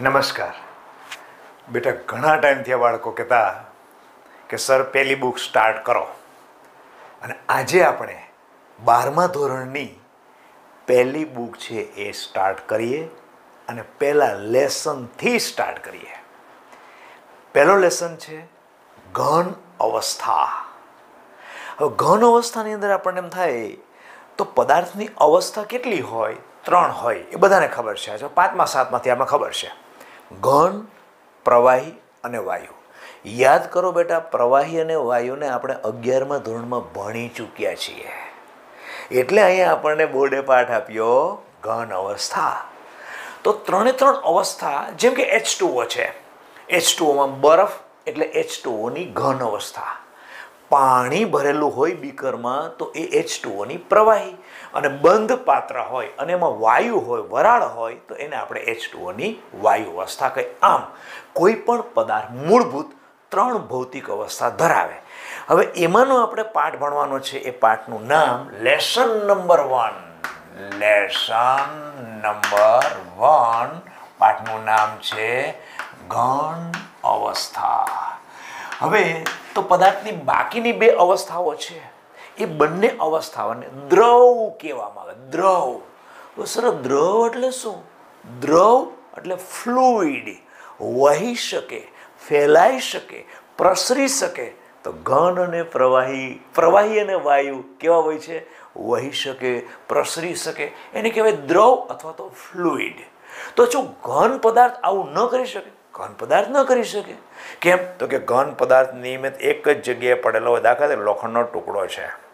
નમસ્કાર. બેટા, ઘણા ટાઈમથી આ બાળકો કહેતા કે, સર પહેલી બુક સ્ટાર્ટ કરો. અને આજે આપણે બારમા ધોરણની પહેલી બુક છે એ સ્ટાર્ટ કરીએ અને પહેલાં લેસનથી સ્ટાર્ટ કરીએ. પહેલો લેસન છે ઘન અવસ્થા. હવે ઘન અવસ્થાની અંદર આપણને એમ થાય તો પદાર્થની અવસ્થા કેટલી હોય? ત્રણ હોય. એ બધાને ખબર છે. પાંચમા, સાતમાંથી આપણે ખબર છે. ઘન, પ્રવાહી અને વાયુ. યાદ કરો બેટા, પ્રવાહી અને વાયુને આપણે અગિયારમા ધોરણમાં ભણી ચૂક્યા છીએ. એટલે અહીંયા આપણને બોર્ડે પાઠ આપ્યો, ઘન અવસ્થા. તો ત્રણે ત્રણ અવસ્થા, જેમ કે એચ ટુઓ છે. એચ ટુઓમાં બરફ, એટલે એચ ટુઓની ઘન અવસ્થા. પાણી ભરેલું હોય બીકરમાં, તો એ એચ ટુઓની પ્રવાહી. અને બંધ પાત્ર હોય, અને એમાં વાયુ હોય, વરાળ હોય, તો એને આપણે એચ ટુઓની વાયુ અવસ્થા કહી આમ, કોઈ પણ પદાર્થ મૂળભૂત ત્રણ ભૌતિક અવસ્થા ધરાવે. હવે એમાંનો આપણે પાઠ ભણવાનો છે, એ પાઠનું નામ lesson number one. Lesson number one પાઠનું નામ છે ઘન અવસ્થા. હવે, તો પદાર્થની બાકીની બે અવસ્થાઓ છે. એ બંને અવસ્થાઓને દ્રવ કહેવામાં આવે, દ્રવ. તો સર દ્રવ એટલે શું? દ્રવ એટલે ફ્લુઇડ વહી શકે, ફેલાઈ શકે, પ્રસરી શકે. તો ઘન અને પ્રવાહી પ્રવાહી અને વાયુ કેવા હોય છે? વહી શકે, પ્રસરી શકે. એને કહેવાય દ્રવ અથવા તો ફ્લુઇડ તો જો ઘન પદાર્થ આવું ન કરી શકે, ઘન પદાર્થ ન કરી શકે, કેમ? તો કે ઘન પદાર્થ નિયમિત એક જ જગ્યાએ પડેલો હોય, દાખલા લોખંડનો ટુકડો છે.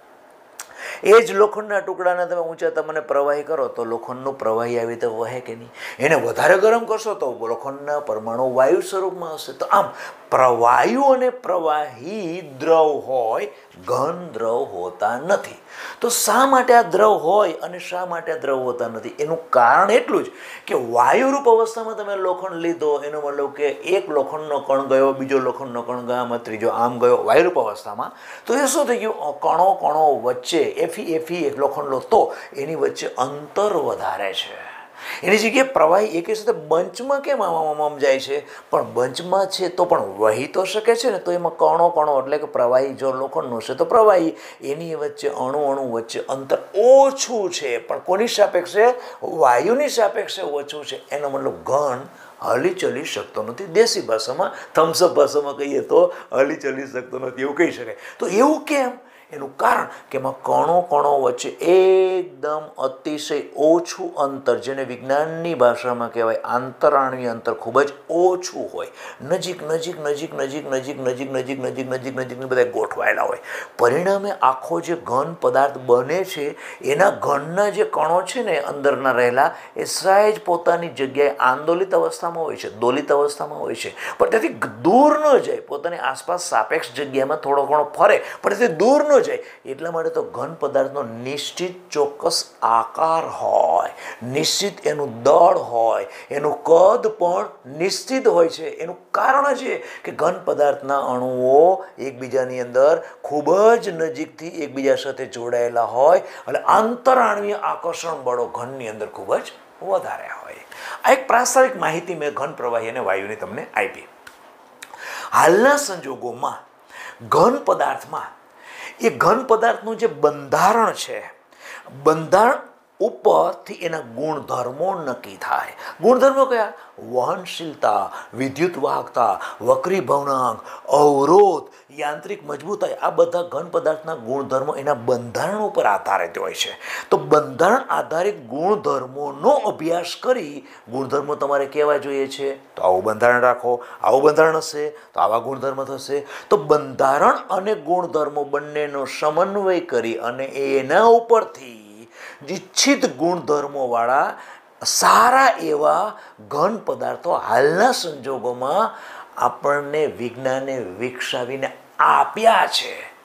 એ જ લોખંડના ટુકડાને તમે ઊંચા તમને પ્રવાહી કરો તો લોખંડનું પ્રવાહી આવી રીતે વહે કે નહીં? એને વધારે ગરમ કરશો તો લોખંડના પરમાણુ વાયુ સ્વરૂપમાં હશે. તો આમ પ્રવાયુ અને પ્રવાહી દ્રવ હોય, ઘન દ્રવ હોતા નથી. તો શા માટે આ દ્રવ હોય અને શા માટે આ દ્રવ હોતા નથી? એનું કારણ એટલું જ કે વાયુરૂપ અવસ્થામાં તમે લોખંડ લીધો, એનો મતલબ કે એક લોખંડનો કણ ગયો, બીજો લોખંડનો કણ ગયામાં ત્રીજો આમ ગયો, વાયુરૂપ અવસ્થામાં, તો એ શું થઈ ગયું? કણો કણો વચ્ચે એફી એફી એક લોખંડ લો તો એની વચ્ચે અંતર વધારે છે. એની જગ્યાએ પ્રવાહી એક સાથે બંચમાં કેમ આમ જાય છે? પણ બંચમાં છે તો પણ વહી તો શકે છે ને, તો એમાં કણો કણો એટલે કે પ્રવાહી જો લોખંડનું છે તો પ્રવાહી. એની વચ્ચે અણુ અણુ વચ્ચે અંતર ઓછું છે, પણ કોની સાપેક્ષે? વાયુની સાપેક્ષે ઓછું છે. એનો મતલબ ઘન હલી ચલી શકતો નથી. દેશી ભાષામાં, થમ્સઅપ ભાષામાં કહીએ તો હલી ચલી શકતો નથી, એવું કહી શકાય. તો એવું કેમ? એનું કારણ કે એમાં કણો કણો વચ્ચે એકદમ અતિશય ઓછું અંતર જેને વિજ્ઞાનની ભાષામાં કહેવાય આંતરાણવી અંતર ખૂબ જ ઓછું હોય નજીક નજીક નજીક નજીક નજીક નજીક નજીક નજીક નજીક નજીકની બધા ગોઠવાયેલા હોય પરિણામે આખો જે ઘન પદાર્થ બને છે એના ઘનના જે કણો છે ને અંદરના રહેલા એ સહેજ પોતાની જગ્યાએ આંદોલિત અવસ્થામાં હોય છે દોલિત અવસ્થામાં હોય છે પણ તેથી દૂર ન જાય પોતાની આસપાસ સાપેક્ષ જગ્યામાં થોડો ઘણો ફરે પણ તે દૂર ન જાય, એટલા માટે તો ઘન પદાર્થનો નિશ્ચિત ચોક્કસ આકાર હોય, નિશ્ચિત એનું દળ હોય, એનું કદ પણ નિશ્ચિત હોય છે. એનું કારણ છે કે ઘન પદાર્થના અણુઓ એકબીજાની અંદર ખૂબ જ નજીકથી એકબીજા સાથે જોડાયેલા હોય અને આંતરાણવીય આકર્ષણ બળો ઘનની અંદર ખૂબ જ વધારે હોય. આ એક પ્રાસ્તાવિક માહિતી મેં ઘન પ્રવાહી અને વાયુની તમને આપી. હાલના સંજોગોમાં ઘન પદાર્થમાં એ ઘન પદાર્થનું જે બંધારણ છે બંધારણ ઉપરથી એના ગુણધર્મો નક્કી થાય. ગુણધર્મો કયા? વહનશીલતા, વિદ્યુત વાહકતા, વક્રી ભવનાંક, અવરોધ, યાંત્રિક મજબૂતાઈ. આ બધા ઘન પદાર્થના ગુણધર્મો એના બંધારણ ઉપર આધારિત હોય છે. તો બંધારણ આધારિત ગુણધર્મોનો અભ્યાસ કરી ગુણધર્મો તમારે કેવા જોઈએ છે? તો આવું બંધારણ રાખો. આવું બંધારણ હશે તો આવા ગુણધર્મ થશે. તો બંધારણ અને ગુણધર્મો બંનેનો સમન્વય કરી અને એના ઉપરથી ઇચ્છિત ગુણધર્મોવાળા સારા એવા ઘન પદાર્થો હાલના સંજોગોમાં આપણને વિજ્ઞાને વિકસાવીને આપ્યા છે.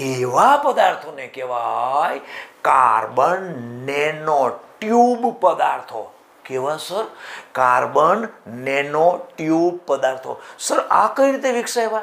એવા પદાર્થોને કહેવાય કાર્બન નેનો ટ્યુબ પદાર્થો. કેવા સર? કાર્બન નેનો ટ્યુબ પદાર્થો. સર, આ કઈ રીતે વિકસાવ્યા?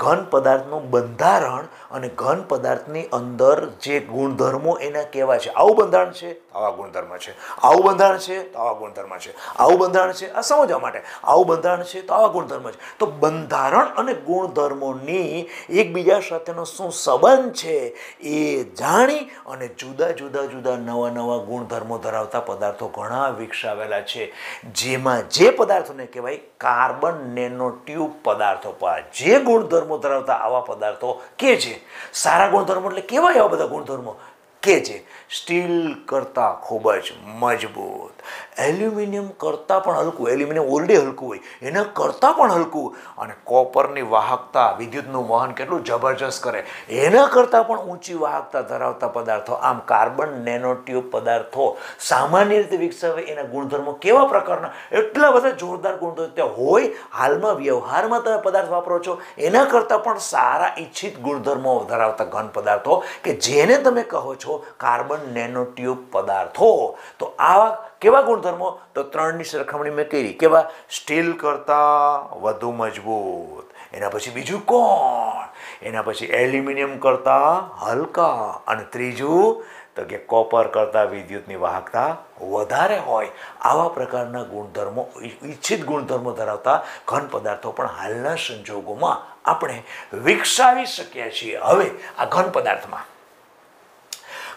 ઘન પદાર્થનું બંધારણ અને ઘન પદાર્થની અંદર જે ગુણધર્મો એના કેવા છે. આવું બંધારણ છે આવા ગુણધર્મ છે. આવું બંધારણ છે તો આવા ગુણધર્મ છે. આવું બંધારણ છે આ સમજવા માટે. આવું બંધારણ છે તો આવા ગુણધર્મ છે. તો બંધારણ અને ગુણધર્મોની એકબીજા સાથેનો શું સંબંધ છે એ જાણી અને જુદા જુદા જુદા નવા નવા ગુણધર્મો ધરાવતા પદાર્થો ઘણા વિકસાવેલા છે. જેમાં જે પદાર્થોને કહેવાય કાર્બન નેનો ટ્યુબ પદાર્થો પર જે ગુણધર્મો ધરાવતા આવા પદાર્થો કે છે? સારા ગુણધર્મો એટલે કેવાય એવા બધા ગુણધર્મો? કે છે સ્ટીલ કરતાં ખૂબ જ મજબૂત. એલ્યુમિનિયમ કરતાં પણ હલકું, એલ્યુમિનિયમ ઓલરેડી હલકું હોય, એના કરતાં પણ હલકું. અને કોપરની વાહકતા વિદ્યુતનું વહન કેટલું જબરજસ્ત કરે. એના કરતાં પણ ઊંચી વાહકતા ધરાવતા પદાર્થો, આમ કાર્બન નેનોટ્યુબ પદાર્થો, સામાન્ય રીતે વિકસાવે એના ગુણધર્મો કેવા પ્રકારના? એટલા બધા જોરદાર ગુણધર્મો ત્યાં હોય. હાલમાં વ્યવહારમાં તમે પદાર્થ વાપરો છો, એના કરતાં પણ સારા ઈચ્છિત ગુણધર્મો ધરાવતા ઘન પદાર્થો કે જેને તમે કહો છો કાર્બન નેનોટ્યુબ પદાર્થો. તો આવા કેવા ગુણધર્મો? તો ત્રણની સરખામણી મેં કરી. કેવા? સ્ટીલ કરતાં વધુ મજબૂત. એના પછી બીજું કોણ? એના પછી એલ્યુમિનિયમ કરતાં હલકા. અને ત્રીજું, તો કે કોપર કરતાં વિદ્યુતની વાહકતા વધારે હોય. આવા પ્રકારના ગુણધર્મો ઈચ્છિત ગુણધર્મો ધરાવતા ઘન પદાર્થો પણ હાલના સંજોગોમાં આપણે વિકસાવી શકીએ છીએ. હવે આ ઘન પદાર્થમાં.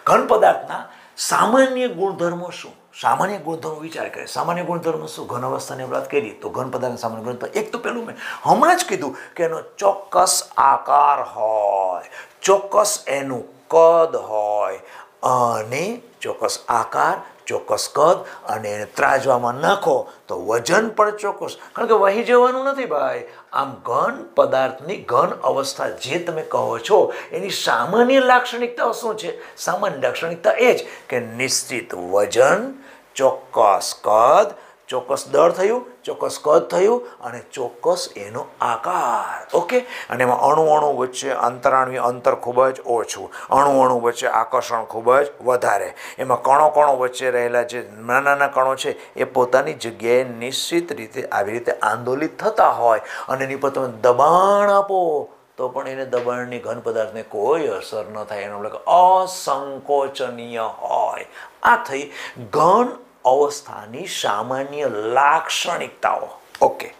ઘન પદાર્થના સામાન્ય ગુણધર્મો શું? સામાન્ય ગુણધર્મો વિચાર કરે. સામાન્ય ગુણધર્મો શું? ઘન અવસ્થાની વાત કરી તો ઘન પદાર્થ સામાન્ય ગુણધર્મ એક તો પેલું મેં હમણાં જ કીધું કે એનો ચોક્કસ આકાર હોય, ચોક્કસ એનું કદ હોય અને ચોક્કસ આકાર ચોક્કસ કદ અને એને ત્રાજવામાં નાખો તો વજન પણ ચોક્કસ. કારણ કે વહી જવાનું નથી ભાઈ. આમ ઘન પદાર્થની ઘન અવસ્થા જે તમે કહો છો, એની સામાન્ય લાક્ષણિકતાઓ શું છે? સામાન્ય લાક્ષણિકતા એ જ કે નિશ્ચિત વજન ચોક્કસ કદ ચોક્કસ દળ થયું, ચોક્કસ કદ થયું અને ચોક્કસ એનો આકાર. ઓકે અને એમાં અણુ અણુ વચ્ચે અંતરાણવી અંતર ખૂબ જ ઓછું. અણુ અણુ વચ્ચે આકર્ષણ ખૂબ જ વધારે. એમાં કણો કણો વચ્ચે રહેલા જે નાના નાના કણો છે, એ પોતાની જગ્યાએ નિશ્ચિત રીતે આવી રીતે આંદોલિત થતા હોય અને એની પર તમે દબાણ આપો, તો પણ એને દબાણની ઘન પદાર્થને કોઈ અસર ન થાય. એનો મતલબ અસંકોચનીય હોય. આ થઈ ઘન અવસ્થાની સામાન્ય લાક્ષણિકતાઓ. ઓકે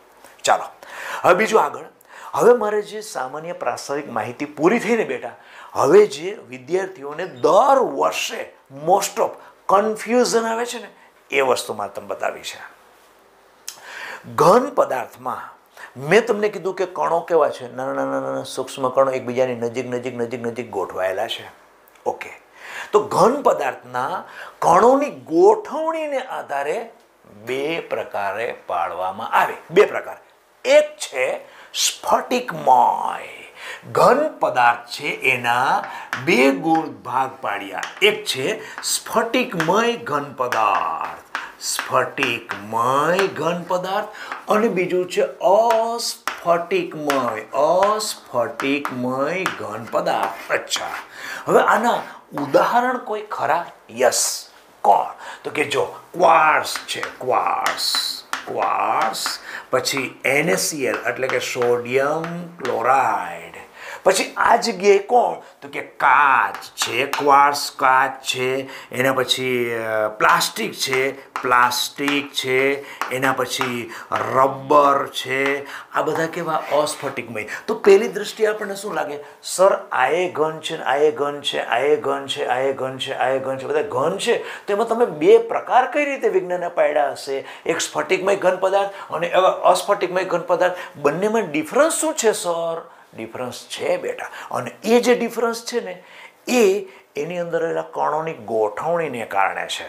ચાલો. હવે બીજું આગળ. હવે મારે જે સામાન્ય પ્રાસંગિક માહિતી પૂરી થઈને બેટા હવે જે વિદ્યાર્થીઓને દર વર્ષે મોસ્ટ ઓફ કન્ફ્યુઝન આવે છે ને, એ વસ્તુ મારે તમને બતાવી છે. ઘન પદાર્થમાં મેં તમને કીધું કે કણો કેવા છે? નાના નાના નાના, સૂક્ષ્મ કણો એકબીજાની નજીક નજીક નજીક નજીક ગોઠવાયેલા છે. ઓકે તો ઘન પદાર્થના કણોની ગોઠવણીને આધારે બે પ્રકારે પાડવામાં આવે. બે પ્રકાર. એક છે સ્ફટિકમય ઘન પદાર્થ છે એના બે ગુણ ભાગ પાડ્યા. એક છે સ્ફટિકમય ઘન પદાર્થ. સ્ફટિકમય ઘન પદાર્થ અને બીજું છે અસ્ફટિકમય અસ્ફટિકમય ઘન પદાર્થ. અચ્છા. હવે આના ઉદાહરણ કોઈ ખરા? યસ કોણ? તો કે જો ક્વાર્સ છે ક્વાર્સ ક્વાર્સ પછી એનએસીએલ એટલે કે સોડિયમ ક્લોરાઇડ પછી આ જગ્યાએ કોણ? તો કે કાચ છે, ક્વાર્સ કાચ છે, એના પછી પ્લાસ્ટિક છે પ્લાસ્ટિક છે, એના પછી રબર છે, આ બધા કેવા અસ્ફટિકમય તો પહેલી દ્રષ્ટિએ આપણને શું લાગે? સર, આ એ ઘન છે, આ એ ઘન છે, આ એ ઘન છે, આ એ ઘન છે, આ એ ઘન છે, બધા ઘન છે. તો એમાં તમે બે પ્રકાર કઈ રીતે વિજ્ઞાનના પાડ્યા હશે? એક સ્ફટિકમય ઘન પદાર્થ અને એવા અસ્ફટિકમય ઘન પદાર્થ. બંનેમાં ડિફરન્સ શું છે, સર? ડિફરન્સ છે બેટા. અને એ જે ડિફરન્સ છે ને, એ એની અંદર રહેલા કણોની ગોઠવણીને કારણે છે.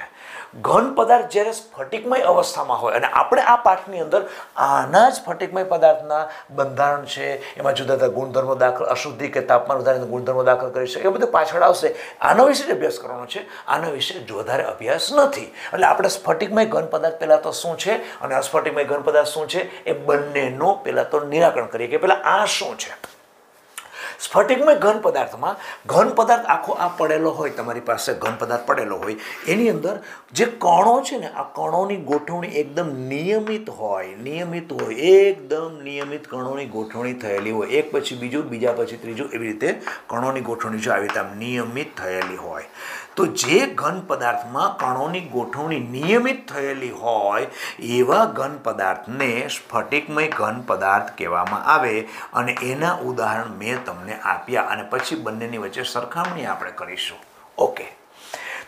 ઘન પદાર્થ જ્યારે સ્ફટિકમય અવસ્થામાં હોય, અને આપણે આ પાઠની અંદર આના જ સ્ફટિકમય પદાર્થના બંધારણ છે, એમાં જુદા જુદા ગુણધર્મો દાખલ, અશુદ્ધિ કે તાપમાન વધારે ગુણધર્મો દાખલ કરી શકે, એ બધું પાછળ આવશે. આના વિશે જ અભ્યાસ કરવાનો છે. આના વિશે વધારે અભ્યાસ નથી. એટલે આપણે સ્ફટિકમય ઘન પદાર્થ પહેલાં તો શું છે અને અસ્ફટિકમય ઘન પદાર્થ શું છે, એ બંનેનું પહેલાં તો નિરાકરણ કરીએ કે પહેલાં આ શું છે. સ્ફટિકમય ઘન પદાર્થમાં ઘન પદાર્થ આખો આ પડેલો હોય, તમારી પાસે ઘન પદાર્થ પડેલો હોય, એની અંદર જે કણો છે ને, આ કણોની ગોઠવણી એકદમ નિયમિત હોય નિયમિત હોય, એકદમ નિયમિત કણોની ગોઠવણી થયેલી હોય. એક પછી બીજું, બીજા પછી ત્રીજું, એવી રીતે કણોની ગોઠવણી જો આવી રીતે આમ નિયમિત થયેલી હોય. તો જે ઘન પદાર્થમાં કણોની ગોઠવણી નિયમિત થયેલી હોય, એવા ઘન પદાર્થને સ્ફટિકમય ઘન પદાર્થ કહેવામાં આવે અને એના ઉદાહરણ મેં તમને આપ્યા અને પછી બંનેની વચ્ચે સરખામણી આપણે કરીશું. ઓકે.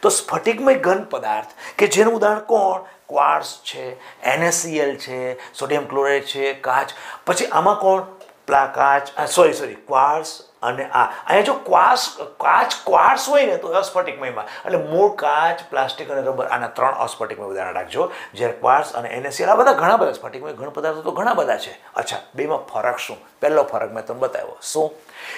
તો સ્ફટિકમય ઘન પદાર્થ, કે જેનું ઉદાહરણ કોણ? ક્વાર્સ છે એનએસસીએલ છે સોડિયમ ક્લોરાઇડ છે, કાચ. પછી આમાં કોણ? પ્લા કાચ સોરી સોરી ક્વાર્સ અને આ, અહીંયા જો ક્વાસ, કાચ ક્વાર્સ હોય ને તો અસ્ફટિકમયમાં એટલે મૂળ કાચ, પ્લાસ્ટિક અને રબર, આના ત્રણ અસ્ફટિકમય ઉદાહરણ રાખજો. જ્યારે ક્વાર્સ અને એનએસસીએલ આ બધા ઘણા બધા સ્ફટિકમય ઘણ પદાર્થો તો ઘણા બધા છે. અચ્છા, બેમાં ફરક શું? પહેલો ફરક મેં તમને બતાવ્યો. શું?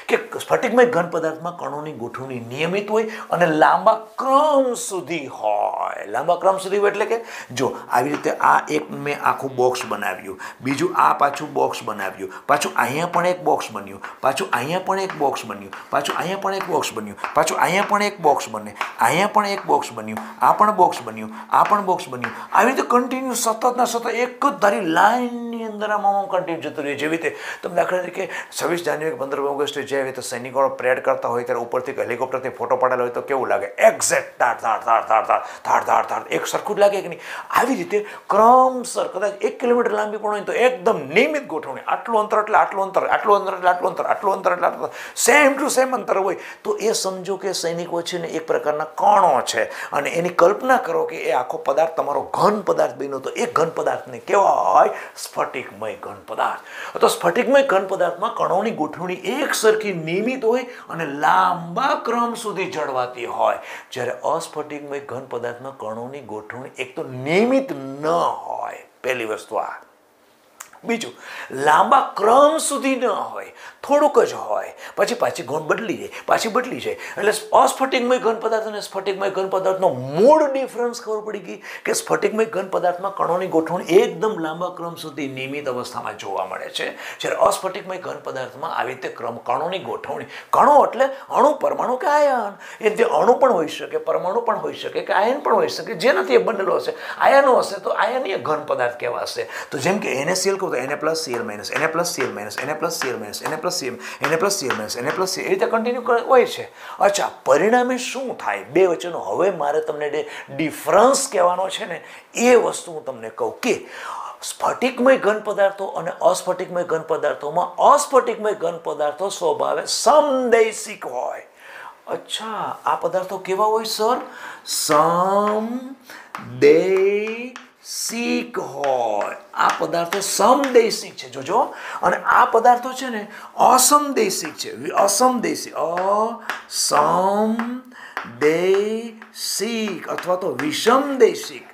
કે સ્ફટિકમય ઘન પદાર્થમાં કણોની ગોઠવણી નિયમિત હોય અને લાંબા ક્રમ સુધી હોય. લાંબા ક્રમ સુધી હોય એટલે કે, જો આવી રીતે આ એક મેં આખું બોક્સ બનાવ્યું, બીજું આ પાછું બોક્સ બનાવ્યું, પાછું અહીંયા પણ એક બોક્સ બન્યું, પાછું અહીંયા પણ એક બોક્સ બન્યું. પાછું અહીંયા પણ એક બોક્સ બન્યું. પાછું અહીંયા પણ એક બોક્સ બને. અહીંયા પણ એક બોક્સ બન્યું. આ પણ બોક્સ બન્યું. આ પણ બોક્સ બન્યું. આવી રીતે કન્ટિન્યુ સતત ના સતત એક જ ધારી લાઇનની અંદર આમાં કન્ટિન્યુ જતું રહે. જેવી રીતે તમે દાખલા તરીકે છવ્વીસ જાન્યુઆરી પંદર ઓગસ્ટ જે તો સૈનિકો પરેડ કરતા હોય ત્યારે ઉપરથી હેલિકોપ્ટરથી ફોટો પાડેલો હોય તો કેવું લાગે? એક્ઝેક્ટ તાડ ધાર ધાર ધાર ધાર ધાર તાડ તાડ એક સરખું જ લાગે કે નહીં? આવી રીતે ક્રમસર કદાચ એક કિલોમીટર લાંબી પણ હોય તો એકદમ નિયમિત ગોઠવણી. આટલું અંતર એટલે આટલું અંતર આટલું અંતર એટલે આટલું અંતર આટલું અંતર એટલે આટલું સેમ ટુ સેમ અંતર હોય. તો એ સમજો કે સૈનિકો છે ને એક પ્રકારના કણો છે. અને એની કલ્પના કરો કે એ આખો પદાર્થ તમારો ઘન પદાર્થ બન્યો તો એ ઘન પદાર્થને કહેવાય સ્ફટિકમય ઘન પદાર્થ. તો સ્ફટિકમય ઘન પદાર્થમાં કણોની ગોઠવણી એક સરખી નિયમિત હોય અને લાંબા ક્રમ સુધી જળવાતી હોય. જ્યારે અસ્ફટિકમય ઘન પદાર્થમાં કણોની ગોઠવણી એક તો નિયમિત ન હોય. પહેલી વસ્તુ આ. બીજું, લાંબા ક્રમ સુધી ન હોય, થોડુંક જ હોય, પછી પાછી ગુણ બદલી જાય, પાછી બદલી જાય. એટલે અસ્ફટિકમય ઘન પદાર્થ અને સ્ફટિકમય ઘન પદાર્થનો મૂળ ડિફરન્સ ખબર પડી ગઈ કે સ્ફટિકમય ઘન પદાર્થમાં કણોની ગોઠવણી એકદમ લાંબા ક્રમ સુધી નિયમિત અવસ્થામાં જોવા મળે છે. જ્યારે અસ્ફટિકમય ઘન પદાર્થમાં આવી રીતે ક્રમ, કણોની ગોઠવણી, કણો એટલે અણુ પરમાણુ કે આયન. એ તે અણુ પણ હોઈ શકે, પરમાણુ પણ હોઈ શકે કે આયન પણ હોઈ શકે. જેનાથી એ બનેલો હશે, આયનો હશે તો આયનીય ઘન પદાર્થ કહેવાશે. તો જેમ કે એનએસીએલ કહું તો Na plus Cl minus Na plus Cl minus Na plus Cl minus Na plus CM Na plus Cl minus Na plus એ રીતે કન્ટિન્યુ હોય છે. અચ્છા, પરિણામે શું થાય? બે વચ્ચેનો હવે મારે તમને ડિફરન્સ કહેવાનો છે ને, એ વસ્તુ હું તમને કહું કે સ્ફટિકમય ઘન પદાર્થો અને અસ્ફટિકમય ઘન પદાર્થોમાં અસ્ફટિકમય ઘન પદાર્થો સ્વભાવે સમદૈશિક હોય. અચ્છા, આ પદાર્થો કેવા હોય, સર? સમ સિક હોય. આ પદાર્થો સમદેશિક છે. જોજો. અને આ પદાર્થો છે ને અસમદેશિક છે. અસમદેશિક. અસમ દેશિક અથવા તો વિષમદેશિક.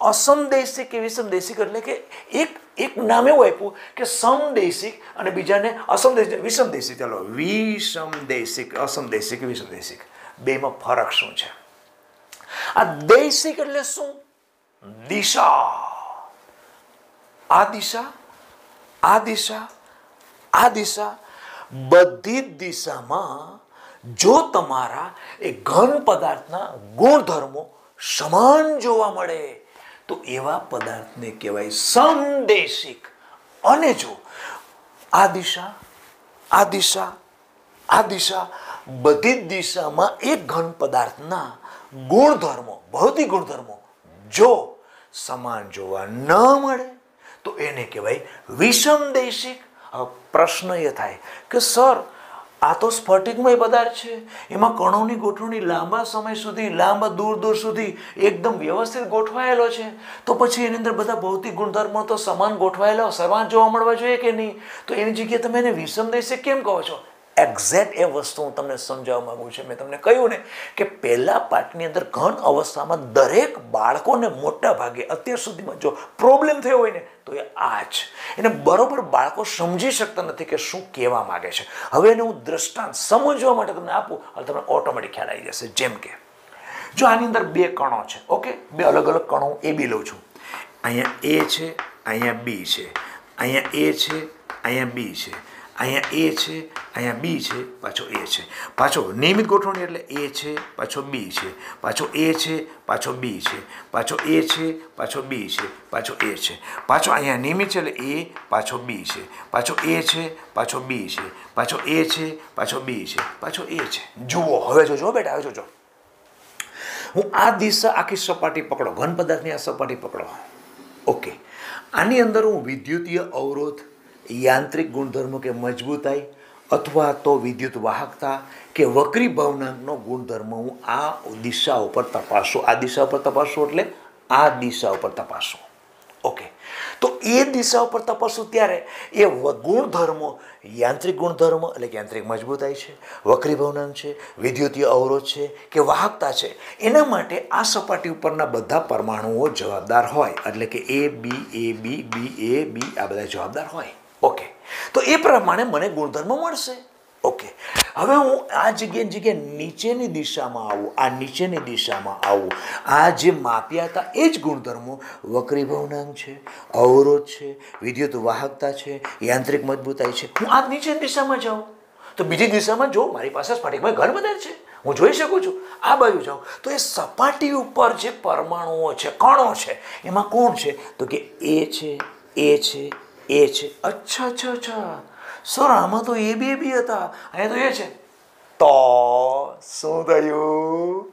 અસમદેશિક કે વિષમદેશિક એટલે કે એક એક નામ એવું આપ્યું કે સમદેશિક અને બીજાને અસમદેશિક વિષમદેશિક. ચાલો, વિષમદેશિક, અસમદેશિક વિષમદેશિક. બેમાં ફરક શું છે? આ દેશિક એટલે શું? દિશા. આ દિશા આ દિશા આ દિશા, બધી દિશામાં જો તમારા એ ઘન પદાર્થના ગુણધર્મો સમાન જોવા મળે, તો એવા પદાર્થને કહેવાય સમદેશિક અને જો આ દિશા આ દિશા આ દિશા, બધી દિશામાં એક ઘન પદાર્થના ગુણધર્મો, ભૌતિક ગુણધર્મો જો સમાન જોવા ન મળે, તો એને કહેવાય વિષમદેશિક પ્રશ્ન એ થાય કે, સર, આ તો સ્ફટિકમય પદાર્થ છે. એમાં કણોની ગોઠવણી લાંબા સમય સુધી, લાંબા દૂર દૂર સુધી એકદમ વ્યવસ્થિત ગોઠવાયેલો છે. તો પછી એની અંદર બધા ભૌતિક ગુણધર્મો તો સમાન ગોઠવાયેલા, સમાન જોવા મળવા જોઈએ કે નહીં? તો એની જગ્યાએ તમે એને વિષમદેશિક કેમ કહો છો? એક્ઝેક્ટ એ વસ્તુ હું તમને સમજાવવા માગું છું. મેં તમને કહ્યું ને કે પહેલા પાઠની અંદર ઘન અવસ્થામાં દરેક બાળકોને મોટા ભાગે અત્યાર સુધીમાં જો પ્રોબ્લેમ થયો હોય ને, તો એ આ જ. એને બરોબર બાળકો સમજી શકતા નથી કે શું કહેવા માગે છે. હવે એને હું દ્રષ્ટાંત સમજવા માટે તમને આપું હવે તમને ઓટોમેટિક ખ્યાલ આવી જશે. જેમ કે, જો આની અંદર બે કણો છે ઓકે બે અલગ અલગ કણો એ બી લઉં છું. અહીંયા એ છે, અહીંયા બી છે. અહીંયા એ છે, અહીંયા બી છે. અહીંયા એ છે, અહીંયા બી છે, પાછો એ છે. પાછો નિયમિત ગોઠવણી એટલે એ છે, પાછો બી છે. પાછો એ છે, પાછો બી છે. પાછો એ છે, પાછો બી છે. પાછો એ છે. પાછો અહીંયા નિયમિત છે એટલે એ, પાછો બી છે. પાછો એ છે, પાછો બી છે. પાછો એ છે, પાછો બી છે. પાછો એ છે. જુઓ, હવે જોજો બેટા, હવે જોજો. હું આ દિશા આખી સપાટી પકડો. ઘન પદાર્થની આ સપાટી પકડો. ઓકે. આની અંદર હું વિદ્યુતીય અવરોધ યાંત્રિક ગુણધર્મો કે મજબૂતાઈ અથવા તો વિદ્યુત વાહકતા કે વક્રી ભવનાંકનો ગુણધર્મ હું આ દિશા ઉપર તપાસું. આ દિશા ઉપર તપાસું એટલે આ દિશા ઉપર તપાસું. ઓકે તો એ દિશા ઉપર તપાસું ત્યારે એ ગુણધર્મો યાંત્રિક ગુણધર્મો એટલે કે યાંત્રિક મજબૂતાઈ છે, વક્રી ભવનાંક છે, વિદ્યુતીય અવરોધ છે કે વાહકતા છે, એના માટે આ સપાટી ઉપરના બધા પરમાણુઓ જવાબદાર હોય. એટલે કે એ બી એ બી બી એ બી આ બધા જવાબદાર હોય. ઓકે તો એ પ્રમાણે મને ગુણધર્મ મળશે. ઓકે હવે હું આ જગ્યાએ જગ્યાએ નીચેની દિશામાં આવું, આ નીચેની દિશામાં આવું. આ જે માપ્યા હતા એ જ ગુણધર્મો વક્રી ભવનાંગ છે, અવરોધ છે, વિદ્યુત વાહકતા છે, યાંત્રિક મજબૂતાઈ છે. હું આ નીચેની દિશામાં જાઉં. તો બીજી દિશામાં જો મારી પાસે સ્ફટિકમાં ઘર બધા છે, હું જોઈ શકું છું. આ બાજુ જાઉં. તો એ સપાટી ઉપર જે પરમાણુઓ છે, કણો છે, એમાં કોણ છે? તો કે એ છે એ છે એ છે. અચ્છા અચ્છા અચ્છા. સર આમાં તો એ બી બી હતા. અહીંયા તો એ છે. તો શું થયું?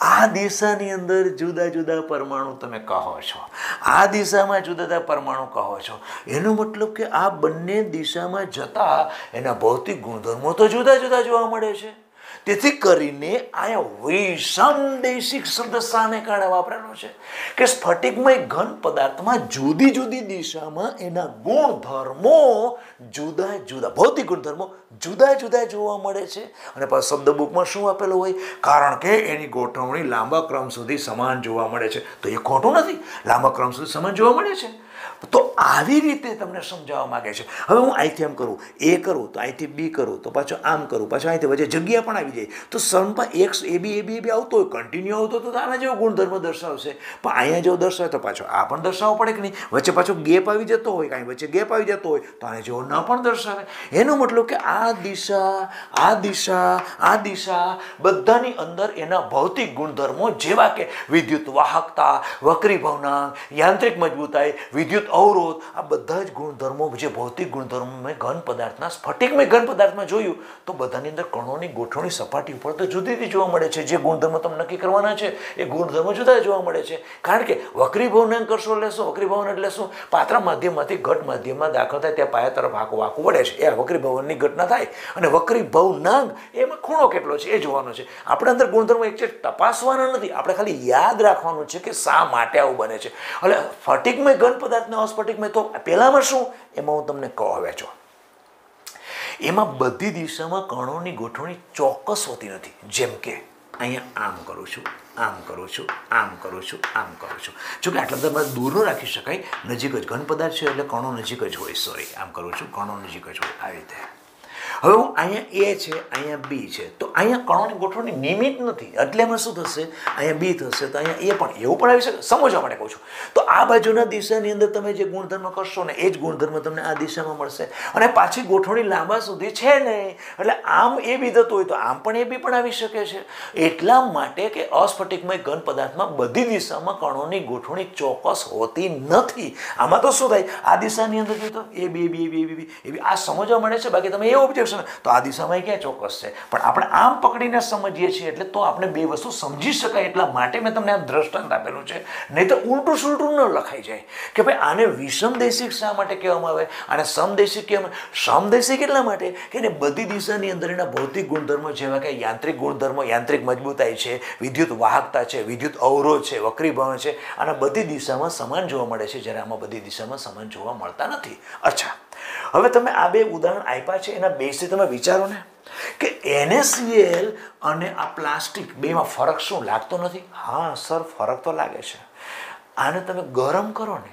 આ દિશાની અંદર જુદા જુદા પરમાણુ તમે કહો છો. આ દિશામાં જુદા જુદા પરમાણુ કહો છો. એનો મતલબ કે આ બંને દિશામાં જતા એના ભૌતિક ગુણધર્મો તો જુદા જુદા જોવા મળે છે. તેથી કરીને આ વૈષમદેશિક શબ્દ શાને કારણે વાપરેલો છે કે સ્ફટિકમય ઘન પદાર્થમાં જુદી જુદી દિશામાં એના ગુણધર્મો જુદા જુદા, ભૌતિક ગુણધર્મો જુદા જુદા જોવા મળે છે. અને પાછું શબ્દ બુકમાં શું આપેલું હોય? કારણ કે એની ગોઠવણી લાંબા ક્રમ સુધી સમાન જોવા મળે છે. તો એ ખોટું નથી. લાંબા ક્રમ સુધી સમાન જોવા મળે છે. તો આવી રીતે તમને સમજાવવા માગે છે. હવે હું અહીંથી આમ કરું. એ કરું, તો અહીંથી બી કરું, તો પાછું આમ કરું, પાછું અહીંથી વચ્ચે જગ્યા પણ આવી જાય. તો સમપા એક એ બી એ બી એ બી આવતો હોય કન્ટિન્યુ આવતો તો આના જેવો ગુણધર્મ દર્શાવશે. પણ અહીંયા જેવો દર્શાવે તો પાછો આ પણ દર્શાવવો પડે કે નહીં? વચ્ચે પાછો ગેપ આવી જતો હોય, કાંઈ વચ્ચે ગેપ આવી જતો હોય, તો આને જેવો ન પણ દર્શાવે. એનો મતલબ કે આ દિશા આ દિશા આ દિશા બધાની અંદર એના ભૌતિક ગુણધર્મો જેવા કે વિદ્યુત વાહકતા વક્રી ભવનાંક યાંત્રિક મજબૂતાઈ, વિદ્યુત અવરોધ આ બધા જ ગુણધર્મો જે ભૌતિક ગુણધર્મો મેં ઘન પદાર્થના, સ્ફટિક મેં ઘન પદાર્થમાં જોયું, તો બધાની અંદર કણોની ગોઠવણી સપાટી ઉપર તો જુદી જુદી જોવા મળે છે. જે ગુણધર્મો તમે નક્કી કરવાના છે, એ ગુણધર્મો જુદા જોવા મળે છે. કારણ કે વક્રી ભવનાંક કરશો લેશો વક્રી ભવન એટલે શું? પાત્ર માધ્યમમાંથી ઘટ માધ્યમમાં દાખલ થાય, ત્યાં પાયા તરફ આખું વાંકું વળે છે. એ વક્રી ભવનની ઘટના થાય અને વક્રી ભવનાંગ એમાં ખૂણો કેટલો છે? એ જોવાનો છે. આપણે અંદર ગુણધર્મો એક છે, તપાસવાના નથી. આપણે ખાલી યાદ રાખવાનું છે કે શા માટે આવું બને છે. એટલે ફટિકમય ઘન પદાર્થના મેં તો પહેલામાં શું, એમાં હું તમને કહું હવે છો એમાં બધી દિશામાં કણોની ગોઠવણી ચોક્કસ હોતી નથી. જેમ કે, અહીંયા આમ કરું છું, આમ કરું છું, આમ કરું છું, આમ કરું છું. જોકે આટલા બધા દૂર ન રાખી શકાય. નજીક જ ઘન પદાર્થ છે એટલે કણો નજીક જ હોય સોરી આમ કરું છું, કણો નજીક જ હોય આવી રીતે. હવે હું અહીંયા એ છે, અહીંયા બી છે. તો અહીંયા કણોની ગોઠવણી નિયમિત નથી. એટલે એમાં શું થશે? અહીંયા બી થશે. તો અહીંયા એ પણ એવું પણ આવી શકે. સમજવા માટે કહું છું. તો આ બાજુના દિશાની અંદર તમે જે ગુણધર્મ કરશો ને, એ જ ગુણધર્મ તમને આ દિશામાં મળશે. અને પાછી ગોઠવણી લાંબા સુધી છે નહીં. એટલે આમ એ થતું હોય તો આમ પણ એ બી પણ આવી શકે છે. એટલા માટે કે અસ્ફટિકમય ઘન પદાર્થમાં બધી દિશામાં કણોની ગોઠવણી ચોક્કસ હોતી નથી. આમાં તો શું થાય? આ દિશાની અંદર જોઈએ તો એ બી બી બી બી બી. આ સમજવા મળે છે. બાકી તમે એ ઓબ્જેક્શન તો આ દિશામાં ક્યાં ચોક્કસ છે? પણ આપણે આમ પકડીને સમજીએ છીએ એટલે તો આપણે બે વસ્તુ સમજી શકાય એટલા માટે મેં તમને આ દ્રષ્ટાંત આપેલું છે. નહીં તો ઉલટું સુલટું ન લખાઈ જાય. કે ભાઈ આને વિષમદેશિક શા માટે કહેવામાં આવે? આને સમદેશિક કહેવામાં સમદેશિક એટલા માટે કે એને બધી દિશાની અંદર એના ભૌતિક ગુણધર્મો જેવા કે યાંત્રિક ગુણધર્મો, યાંત્રિક મજબૂતાઈ છે, વિદ્યુત વાહકતા છે, વિદ્યુત અવરોધ છે, વક્રીભવન છે, આના બધી દિશામાં સમાન જોવા મળે છે, જ્યારે આમાં બધી દિશામાં સમાન જોવા મળતા નથી. અચ્છા. હવે તમે આ બે ઉદાહરણ આપ્યા છે, એના બેસથી તમે વિચારો ને કે એનએસીએલ અને આ પ્લાસ્ટિક બેમાં ફરક શું લાગતો નથી? હા, સર, ફરક તો લાગે છે. આને તમે ગરમ કરો ને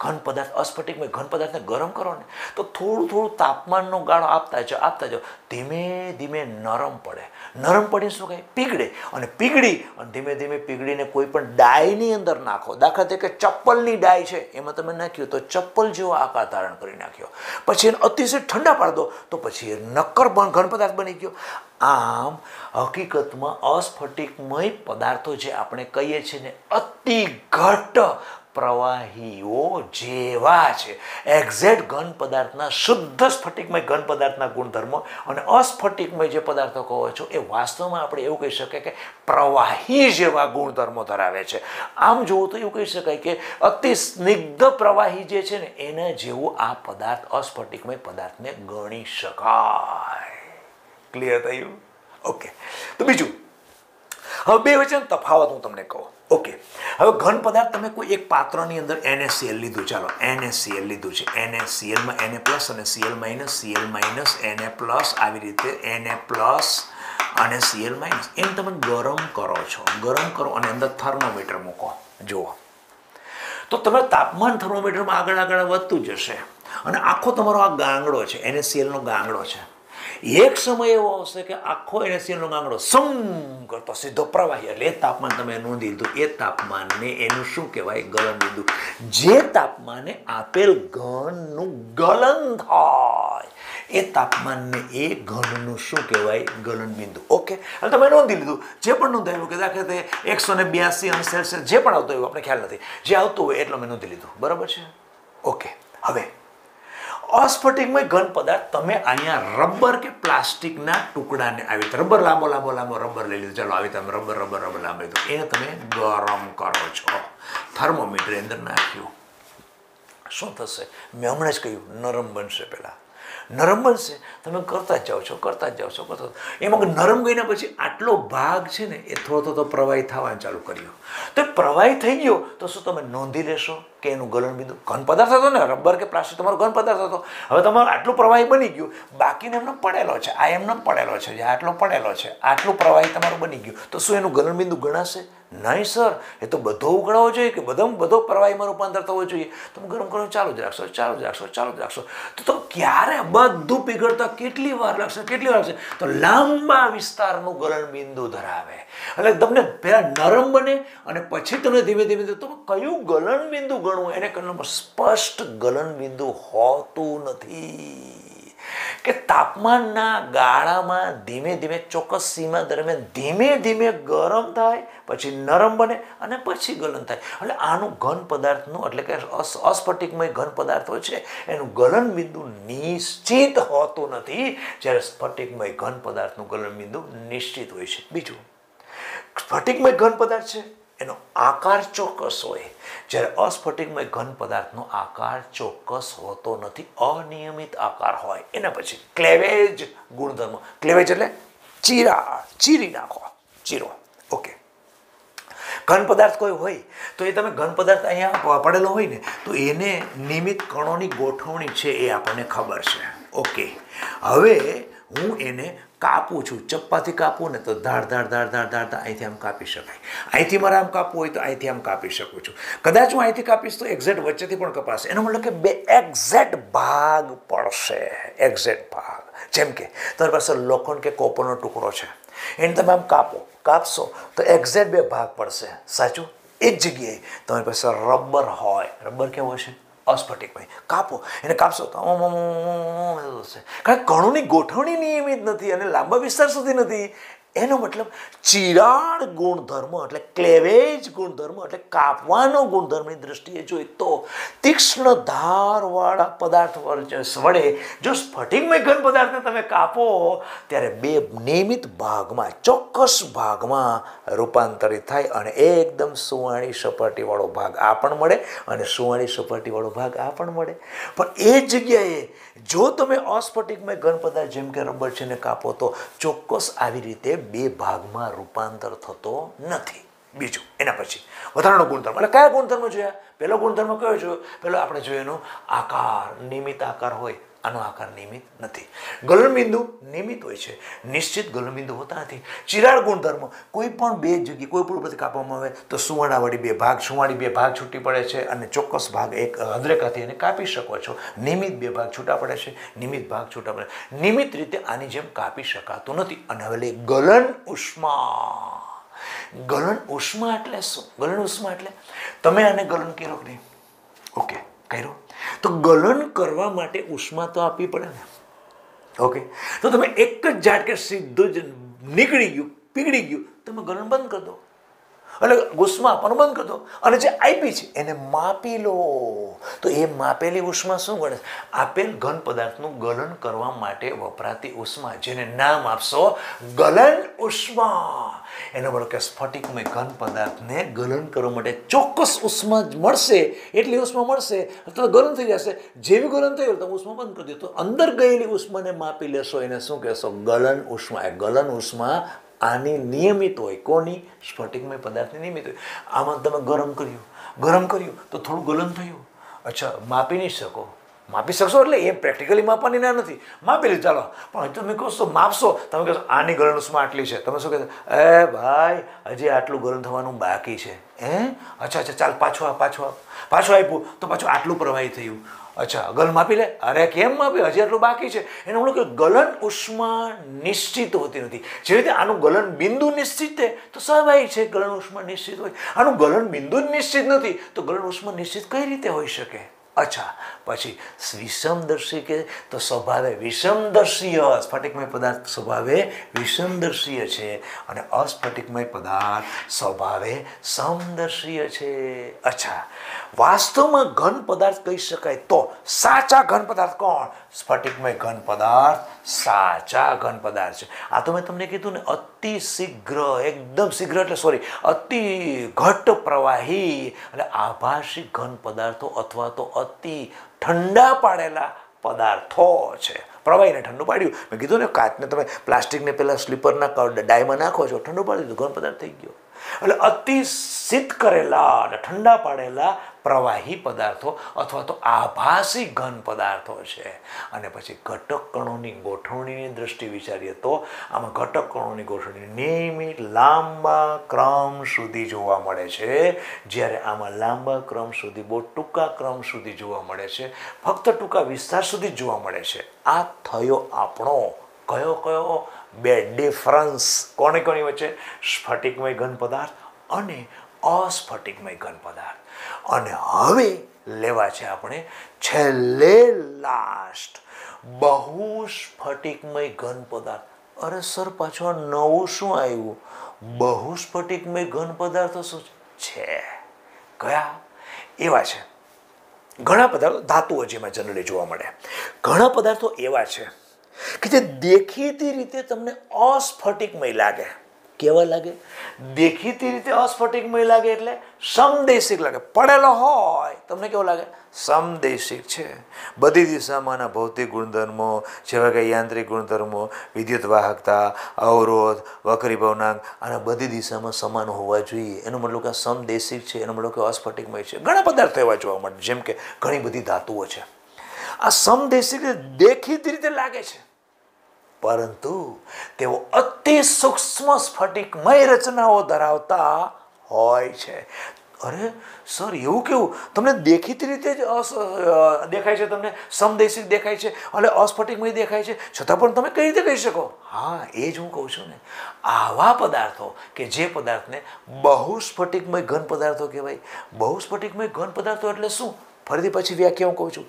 ઘન પદાર્થ અસ્ફટિકમય ઘન પદાર્થને ગરમ કરો ને, તો થોડું થોડું તાપમાનનો ગાળો આપતા જાઓ આપતા જાઓ. ધીમે ધીમે નરમ પડે. નરમ પડીને શું કહે? પીગળે. અને પીગળી, અને ધીમે ધીમે પીગળીને કોઈ પણ ડાયની અંદર નાખો. દાખલા તરીકે ચપ્પલની ડાય છે, એમાં તમે નાખ્યું તો ચપ્પલ જેવો આકાર ધારણ કરી નાખ્યો. પછી એને અતિશય ઠંડા પાડ દો, તો પછી એ નક્કર ઘન પદાર્થ બની ગયો. આમ હકીકતમાં અસ્ફટિકમય પદાર્થો જે આપણે કહીએ છીએ ને, અતિ ઘટ પ્રવાહીઓ જેવા છે. એક્ઝેક્ટ ઘન પદાર્થના શુદ્ધ સ્ફટિકમય ઘન પદાર્થના ગુણધર્મો અને અસ્ફટિકમય જે પદાર્થો કહો છો, એ વાસ્તવમાં આપણે એવું કહી શકીએ કે પ્રવાહી જેવા ગુણધર્મો ધરાવે છે. આમ જોવું તો એવું કહી શકાય કે અતિ સ્નિગ્ધ પ્રવાહી જે છે ને, એના જેવું આ પદાર્થ, અસ્ફટિકમય પદાર્થને ગણી શકાય. ક્લિયર થયું? ઓકે તો બીજું. હવે બે વચ્ચે તફાવત હું તમને કહું. ઓકે હવે ઘન પદાર્થ તમે કોઈ એક પાત્રની અંદર એનએસસીએલ લીધું. ચાલો એનએસસીએલ લીધું છે. એનએસસીએલમાં એને પ્લસ અને C L minus C L minus એને પ્લસ આવી રીતે એને પ્લસ અને સીએલ માઇનસ એમ તમે ગરમ કરો છો. ગરમ કરો અને અંદર થર્મોમીટર મૂકો. જુઓ. તો તમે તાપમાન થર્મોમીટરમાં આગળ આગળ વધતું જશે. અને આખો તમારો આ ગાંગડો છે. એનએસીએલનો ગાંગડો છે. એક સમય એવો આવશે કે આખો એનએસસીએલનો ગાંગડો સમ કરતો સીધો પ્રવાહી એટલે એ તાપમાન તમે નોંધી લીધું એ તાપમાનને એનું શું કહેવાય ગલન બિંદુ જે તાપમાને આપેલ ઘનનું ગલન થાય એ તાપમાનને એ ઘનનું શું કહેવાય ગલન બિંદુ ઓકે હવે તમે નોંધી લીધું જે પણ નોંધાયું કે દાખલા તરીકે એકસો ને બ્યાસી અંશ સેલ્સિયસ જે પણ આવતું હોય આપણે ખ્યાલ નથી જે આવતું હોય એટલો મેં નોંધી લીધું બરાબર છે ઓકે હવે અસ્ફટિકમય ઘન પદાર્થ તમે અહીંયા રબર કે પ્લાસ્ટિકના ટુકડાને આવી રબર લાંબો લાંબો લાંબો રબર લઈ લીધું. ચાલો, આવી તમે રબર રબર રબર લાંબો લીધું. એ તમે ગરમ કરો છો. થર્મોમીટર અંદર નાખ્યું. શું થશે? મેં હમણાં જ કહ્યું, નરમ બનશે પહેલાં. નરમ બનશે? તમે કરતા જ જાઓ છો, કરતા જ જાઓ છો, કરતા એમાં નરમ ગઈને પછી આટલો ભાગ છે ને, એ થોડો થોડો પ્રવાહી થવાનું ચાલુ કર્યો. તો પ્રવાહી થઈ ગયો. તો શું તમે નોંધી લેશો કે એનું ગલન બિંદુ ઘન પદાર્થ હતો ને? રબર કે પ્લાસ્ટિક? તમારો ઘન પદાર્થ હતો. હવે તમારો આટલું પ્રવાહી બની ગયું. બાકીને એમનો પડેલો છે. આ એમનો પડેલો છે. જે આટલો પડેલો છે. આટલું પ્રવાહી તમારું બની ગયું. તો શું એનું ગલન બિંદુ ગણાશે? નહીં, સર. એ તો બધો ઉગડાવવો જોઈએ કે બધો બધો પ્રવાહીમાં રૂપાંતર થવો જોઈએ. તમે ગરમ ગરમ ચાલુ જ રાખશો, ચાલુ જ રાખશો, ચાલુ જ રાખશો. તો તો ક્યારે બધું પીગળતા કેટલી વાર લાગશે? કેટલી વાર લાગશે? તો લાંબા વિસ્તારનું ગલન બિંદુ ધરાવે. એટલે તમને પહેલાં નરમ બને અને પછી તમે ધીમે ધીમે તમે કયું ગલનબિંદુ ગણવું? એને કરવાનું સ્પષ્ટ ગલનબિંદુ હોતું નથી. કે તાપમાનના ગાળામાં ધીમે ધીમે ચોક્કસ સીમા દરમિયાન ધીમે ધીમે ગરમ થાય, પછી નરમ બને અને પછી ગલન થાય. એટલે આનું ઘન પદાર્થનું એટલે કે અસ્ફટિકમય ઘન પદાર્થો છે, એનું ગલનબિંદુ નિશ્ચિત હોતું નથી, જ્યારે સ્ફટિકમય ઘન પદાર્થનું ગલનબિંદુ નિશ્ચિત હોય છે. બીજું, સ્ફટિકમય ઘન પદાર્થ છે. એનો આકાર ચોક્કસ હોય. જ્યારે અસ્ફટિકમય ઘન પદાર્થનો આકાર ચોક્કસ હોતો નથી, અનિયમિત આકાર હોય. એના પછી ક્લેવેજ ગુણધર્મ. ક્લેવેજ એટલે ચીરા, ચીરી નાખો. ચીરો. ઓકે. ઘન પદાર્થ કોઈ હોય, તો એ તમે ઘન પદાર્થ અહીંયા પડેલો હોય ને, તો એને નિયમિત કણોની ગોઠવણી છે એ આપણને ખબર છે. ઓકે. હવે હું એને કાપું છું. ચપ્પાથી કાપું ને તો ધાડ ધાડ ધાડ ધાડ ધાડ અહીંથી આમ કાપી શકાય. અહીંથી મારે આમ કાપવું હોય તો અહીંથી આમ કાપી શકું છું. કદાચ હું અહીંથી કાપીશ તો એક્ઝેક્ટ વચ્ચેથી પણ કપાશે. એનો મતલબ કે બે એક્ઝેક્ટ ભાગ પડશે. એક્ઝેક્ટ ભાગ. જેમ કે તમારી પાસે લોખંડ કે કોપરનો ટુકડો છે. એને તમે આમ કાપો. કાપશો તો એક્ઝેક્ટ બે ભાગ પડશે. સાચું? એક જગ્યાએ તમારી પાસે રબર હોય. રબર કેવો છે અસ્ફટિકમય કાપો. એને કાપશો તો કારણ કે કણોની ગોઠવણી નિયમિત નથી અને લાંબા વિસ્તાર સુધી નથી. એનો મતલબ ચિરાડ ગુણધર્મ એટલે ક્લેવેજ ગુણધર્મ એટલે કાપવાનો ગુણધર્મની દ્રષ્ટિએ જોઈએ તો તીક્ષ્ણ ધારવાળા પદાર્થ વડે જો સ્ફટિકમય ઘન પદાર્થને તમે કાપો, ત્યારે બે નિયમિત ભાગમાં, ચોક્કસ ભાગમાં રૂપાંતરિત થાય અને એકદમ સુવાણી સપાટીવાળો ભાગ આ પણ મળે અને સુવાણી સપાટીવાળો ભાગ આ પણ મળે. પણ એ જગ્યાએ જો તમે અસ્ફટિકમય ઘન પદાર્થ, જેમ કે રબર છે ને કાપો તો ચોક્કસ આવી રીતે બે ભાગમાં રૂપાંતર થતો નથી. બીજું, એના પછી. વધારાનો ગુણધર્મ. એટલે કયા ગુણધર્મ જોયા? પહેલો ગુણધર્મ કયો જોયો? પહેલો આપણે જોયો એનો આકાર, નિયમિત આકાર હોય. આનો આકાર નિયમિત નથી. ગલનબિંદુ નિયમિત હોય છે. નિશ્ચિત ગલનબિંદુ હોતા નથી. ચિરાળ ગુણધર્મ કોઈ પણ બે જગ્યાએ કોઈ પણ ઉપરથી કાપવામાં આવે તો સુવર્ણાવાળી બે ભાગ, સુવાળી બે ભાગ છૂટી પડે છે અને ચોક્કસ ભાગ એક હદરેખાથી એને કાપી શકો છો. નિયમિત બે ભાગ છૂટા પડે છે. નિયમિત ભાગ છૂટા પડે નિયમિત રીતે આની જેમ કાપી શકાતું નથી. અને હવે ગલન ઉષ્મા. ગલન ઉષ્મા એટલે શું? ગલન ઉષ્મા એટલે તમે આને ગલન કર્યો નહીં? ઓકે, કર્યો? તો ગલન કરવા માટે ઉષ્મા તો આપવી પડે ને. ઓકે તો તમે એક જ ઝાટકે સીધું જ નીકળી ગયું, પીગળી ગયું, તમે ગલન બંધ કરી દો. એટલે ઉષ્મા આપવાનું બંધ કરી દો. અને જે આપી છે, એને માપી લો. તો એ માપેલી ઉષ્મા શું ગણે? આપેલ ઘન પદાર્થનું ગલન કરવા માટે વપરાતી ઉષ્મા, જેને નામ આપશો ગલન ઉષ્મા. એનો મતલબ કે સ્ફટિકમય ઘન પદાર્થને ગલન કરવા માટે ચોક્કસ ઉષ્મા મળશે. એટલી ઉષ્મા મળશે, તો ગલન થઈ જશે. જેવી ગલન થઈ તમે ઉષ્મા બંધ કરી દો. તો અંદર ગયેલી ઉષ્માને માપી લેશો, એને શું કહેશો? ગલન ઉષ્મા. એ ગલન ઉષ્મા આની નિયમિત હોય, કોની? સ્ફટિકમય પદાર્થની નિયમિત હોય. આમાં તમે ગરમ કર્યું ગરમ કર્યું તો થોડું ગલન થયું. અચ્છા, માપી નહીં શકો. માપી શકશો એટલે એ પ્રેક્ટિકલી માપવાની ના નથી. માપી લીધું ચાલો. પણ તમે કહો માપશો? તમે કહેશો આની ગલન ઉષ્મા આટલી છે? તમે શું કહેશો એ ભાઈ, હજી આટલું ગલન થવાનું બાકી છે. હે? અચ્છા અચ્છા, ચાલ, પાછું આ પાછું આ પાછું આપ્યું તો પાછું આટલું પ્રવાહી થયું. અચ્છા ગલ માપી લે? અરે કેમ માપી હજી આટલું બાકી છે. એને હું કે ગલન ઉષ્મા નિશ્ચિત હોતી નથી. જે રીતે આનું ગલન બિંદુ નિશ્ચિત છે, તો સ્વાભાવિક છે ગલન ઉષ્મા નિશ્ચિત હોય. આનું ગલન બિંદુ જ નિશ્ચિત નથી, તો ગલન ઉષ્મા નિશ્ચિત કઈ રીતે હોઈ શકે? અચ્છા, પછી વિષમદર્શી કે તો સ્વભાવે વિષમદર્શીય સ્ફટિકમય પદાર્થ સ્વભાવે વિષમદર્શીય છે અને અસ્ફટિકમય પદાર્થ સ્વભાવે સમદર્શીય છે. અચ્છા, વાસ્તવમાં ઘન પદાર્થ કહી શકાય તો સાચા ઘન પદાર્થ કોણ? સ્ફટિકમય ઘન પદાર્થ સાચા ઘન પદાર્થ છે. આ તો મેં તમને કીધું ને અતિ શીઘ્ર એકદમ શીઘ્ર એટલે સોરી અતિ ઘટ પ્રવાહી અને આભાસી ઘન પદાર્થો અથવા તો અતિ ઠંડા પાડેલા પદાર્થો છે. પ્રવાહીને ઠંડુ પાડ્યું. મેં કીધું ને, કાચને તમે પ્લાસ્ટિકને પહેલાં સ્લીપરના ડાયમાં નાખો છો, ઠંડુ પાડી દીધું, ઘન પદાર્થ થઈ ગયો. એટલે અતિ શીત કરેલા અને ઠંડા પાડેલા પ્રવાહી પદાર્થો અથવા તો આભાસી ઘન પદાર્થો છે. અને પછી ઘટક કણોની ગોઠવણીની દ્રષ્ટિ વિચારીએ તો આમાં ઘટક કણોની ગોઠવણી નિયમિત લાંબા ક્રમ સુધી જોવા મળે છે. જ્યારે આમાં લાંબા ક્રમ સુધી, બહુ ટૂંકા ક્રમ સુધી જોવા મળે છે. ફક્ત ટૂંકા વિસ્તાર સુધી જોવા મળે છે. આ થયો આપણો કયો કયો? બે ડિફરન્સ કોને કોની વચ્ચે? સ્ફટિકમય ઘન પદાર્થ અને અસ્ફટિકમય ઘન પદાર્થ. અને હવે લેવા છે આપણે છેલ્લે લાસ્ટ બહુ સ્ફટિકમય ઘન પદાર્થ. અરે સર, પાછો આ નવું શું આવ્યું? બહુ સ્ફટિકમય ઘન પદાર્થો શું છે? કયા એવા છે. ઘણા પદાર્થો, ધાતુઓ જેમાં જનરલી જોવા મળે. ઘણા પદાર્થો એવા છે કે જે દેખીતી રીતે તમને અસ્ફટિકમય લાગે. કેવા લાગે? દેખીતી રીતે અસ્ફટિકમય લાગે એટલે સમદેશિક લાગે. પડેલો હોય, તમને કેવો લાગે? સમદેશિક છે. બધી દિશામાંના ભૌતિક ગુણધર્મો, જેવા કે યાંત્રિક ગુણધર્મો વિદ્યુત વાહકતા અવરોધ, વકરી ભવનાંક અને બધી દિશામાં સમાન હોવા જોઈએ. એનો મતલબ કે સમદેશિક છે, એનો મતલબ કે અસ્ફટિકમય છે. ઘણા પદાર્થો એવા જોવા મળે, જેમ કે ઘણી બધી ધાતુઓ છે. આ સમદેશિક દેખીતી રીતે લાગે છે. પરંતુ તેઓ અતિ સૂક્ષ્મ સ્ફટિકમય રચનાઓ ધરાવતા હોય છે. અરે, સર, એવું કેવું? તમને દેખીતી રીતે જ અસ દેખાય છે, તમને સમદેશિક દેખાય છે અને અસ્ફટિકમય દેખાય છે. છતાં પણ તમે કઈ રીતે કહી શકો? હા, એ જ હું કહું છું ને. આવા પદાર્થો કે જે પદાર્થને બહુ સ્ફટિકમય ઘન પદાર્થો કહેવાય. બહુ સ્ફટિકમય ઘન પદાર્થો એટલે શું? ફરીથી પછી વ્યાખ્યા હું કહું છું.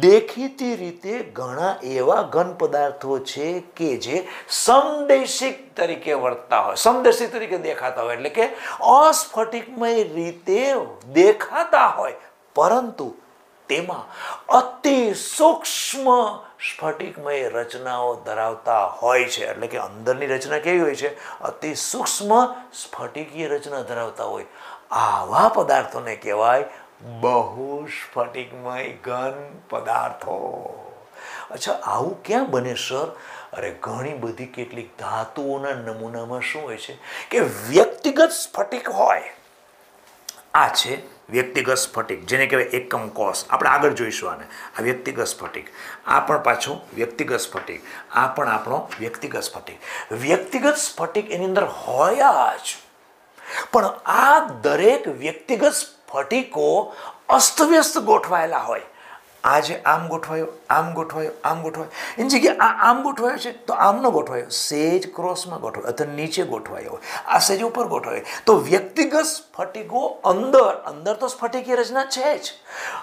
દેખીતી રીતે ઘણા એવા ઘન પદાર્થો છે કે જે સમદેશિક તરીકે વર્તતા હોય. સમદેશિક તરીકે દેખાતા હોય એટલે કે અસ્ફટિકમય રીતે દેખાતા હોય. પરંતુ તેમાં અતિ સૂક્ષ્મ સ્ફટિકમય રચનાઓ ધરાવતા હોય છે. એટલે કે અંદરની રચના કેવી હોય છે? અતિ સૂક્ષ્મ સ્ફટિકીય રચના ધરાવતા હોય. આવા પદાર્થોને કહેવાય બહુ સ્ફટિકમય ઘન પદાર્થો. અચ્છા, આવું ક્યાં બને, સર? અરે, ઘણી બધી કેટલીક ધાતુઓના નમૂનામાં શું હોય છે કે વ્યક્તિગત સ્ફટિક હોય. આ છે વ્યક્તિગત સ્ફટિક, જેને કહેવાય એકમ કોષ. આપણે આગળ જોઈશું આને. આ વ્યક્તિગત સ્ફટિક. આ પણ પાછું વ્યક્તિગત સ્ફટિક. આ પણ આપણો વ્યક્તિગત સ્ફટિક. વ્યક્તિગત સ્ફટિક એની અંદર હોય જ. પણ આ દરેક વ્યક્તિગત સ્ફટિકો અસ્તવ્યસ્ત ગોઠવાયેલા હોય. આજે આમ ગોઠવાયો આમ ગોઠવાયો આમ ગોઠવાયો. એની જગ્યાએ આ આમ ગોઠવાયો છે તો આમનો ગોઠવાયો. સેજ ક્રોસમાં ગોઠવાયો. અથવા નીચે ગોઠવાયો આ સેજ ઉપર ગોઠવાયો. તો વ્યક્તિગત સ્ફટિકો અંદર અંદર તો સ્ફટિકીય રચના છે જ.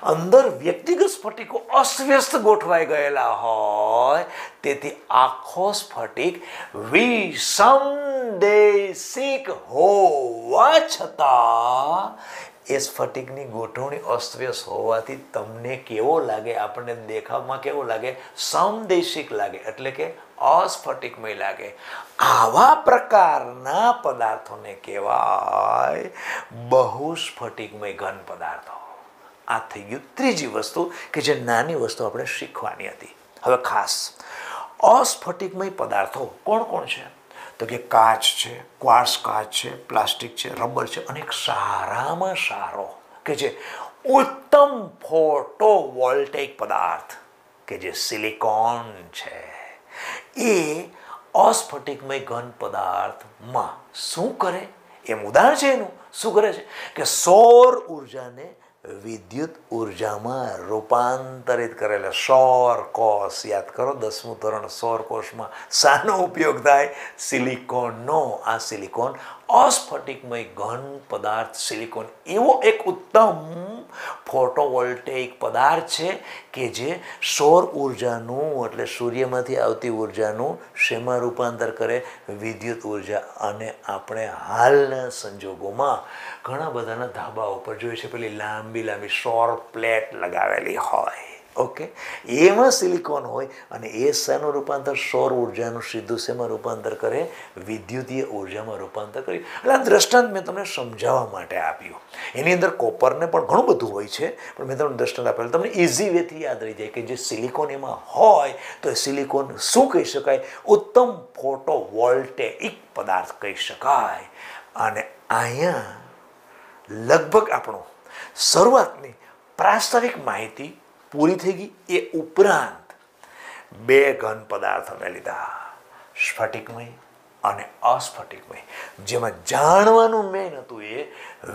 અંદર વ્યક્તિગત સ્ફટિકો અસ્વ્યસ્ત ગોઠવાઈ ગયેલા હોય. તેથી આખો સ્ફટિક વિસંદેશિક હોવા છતાં એ સ્ફટિકની ગોઠવણી અસ્તવ્યસ્ત હોવાથી તમને કેવો લાગે? આપણને દેખાવમાં કેવો લાગે? સમદેશિક લાગે, એટલે કે અસ્ફટિકમય લાગે. આવા પ્રકારના પદાર્થોને કહેવાય બહુ સ્ફટિકમય ઘન પદાર્થો. આ થઈ ગયું ત્રીજી વસ્તુ કે જે નાની વસ્તુ આપણે શીખવાની હતી. હવે ખાસ. અસ્ફટિકમય પદાર્થો કોણ કોણ છે? તો કે કાચ છે, ક્વાર્સ કાચ છે, પ્લાસ્ટિક છે, રબર છે, અને એક સારામાં સારો કે જે ઉત્તમ ફોટો વોલ્ટેક પદાર્થ કે જે સિલિકોન છે. એ અસ્ફટિકમય ઘન પદાર્થમાં શું કરે? એમ ઉદાહરણ છે એનું. શું કરે છે? કે સૌર ઉર્જાને વિદ્યુત ઉર્જામાં રૂપાંતરિત કરેલા સૌર કોષ યાદ કરો દસમું ધોરણ સૌર કોષમાં શાનો ઉપયોગ થાય સિલિકોનનો આ સિલિકોન અસ્ફટિકમય ઘન પદાર્થ, સિલિકોન, એવો એક ઉત્તમ ફોટોવોલ્ટેઇક પદાર્થ છે કે જે સૌર ઉર્જાનું, એટલે સૂર્યમાંથી આવતી ઉર્જાનું શેમાં રૂપાંતર કરે? વિદ્યુત ઊર્જા. અને આપણે હાલના સંજોગોમાં ઘણા બધાના ધાબા ઉપર જોઈએ છે. પેલી લાંબી લાંબી સૌર પ્લેટ લગાવેલી હોય. ઓકે? એમાં સિલિકોન હોય અને એ શેનું રૂપાંતર? સૌર ઉર્જાનું સીધું શેમાં રૂપાંતર કરે? વિદ્યુતીય ઉર્જામાં રૂપાંતર કરી. એટલે આ દ્રષ્ટાંત મેં તમને સમજાવવા માટે આપ્યું. એની અંદર કોપરને પણ ઘણું બધું હોય છે, પણ મેં તમને દ્રષ્ટાંત આપેલું. તમને ઇઝી વેથી યાદ રહી જાય કે જે સિલિકોન એમાં હોય, તો એ સિલિકોન શું કહી શકાય? ઉત્તમ ફોટો વોલ્ટેઇક પદાર્થ કહી શકાય. અને અહીંયા લગભગ આપણું શરૂઆતની પ્રાસ્તાવિક માહિતી પૂરી થઈ ગઈ એ ઉપરાંત બે ઘન પદાર્થ અમે લીધા. સ્ફટિકમય અને અસ્ફટિકમય. જેમાં જાણવાનું મેઇન હતું એ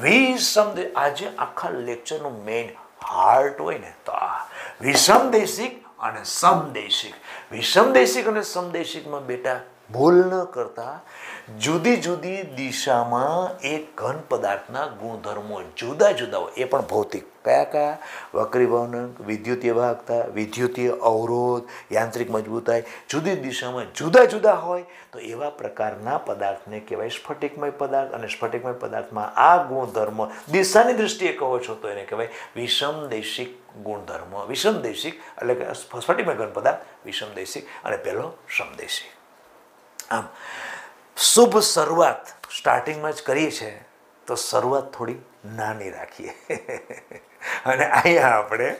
વિસમદે આજે આખા લેક્ચરનું મેઇન હાર્ટ હોય ને તો આ વિષમદેશિક અને સમદેશિક. વિષમદેશિક અને સમદેશિકમાં બેટા ભૂલ ન કરતા જુદી જુદી દિશામાં એ ઘન પદાર્થના ગુણધર્મો જુદા જુદા હોય. એ પણ ભૌતિક. કયા કયા? વક્રીભવનક વિદ્યુતીય વાહકતા, વિદ્યુતીય અવરોધ, યાંત્રિક મજબૂતાઈ. જુદી દિશામાં જુદા જુદા હોય તો એવા પ્રકારના પદાર્થને કહેવાય સ્ફટિકમય પદાર્થ અને સ્ફટિકમય પદાર્થમાં આ ગુણધર્મ દિશાની દૃષ્ટિએ કહો છો તો એને કહેવાય વિષમદેશિક ગુણધર્મ. વિષમદેશિક એટલે કે સ્ફટિકમય ઘન પદાર્થ વિષમદેશિક અને પહેલો સમદેશિક. આમ, શુભ શરૂઆત સ્ટાર્ટિંગમાં જ કરીએ છીએ તો શરૂઆત થોડી નાની રાખીએ. અને અહીંયા આપણે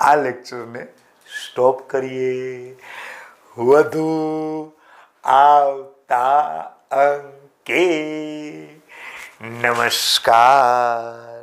આ લેક્ચરને સ્ટોપ કરીએ. વધુ આવતા અંકે. નમસ્કાર.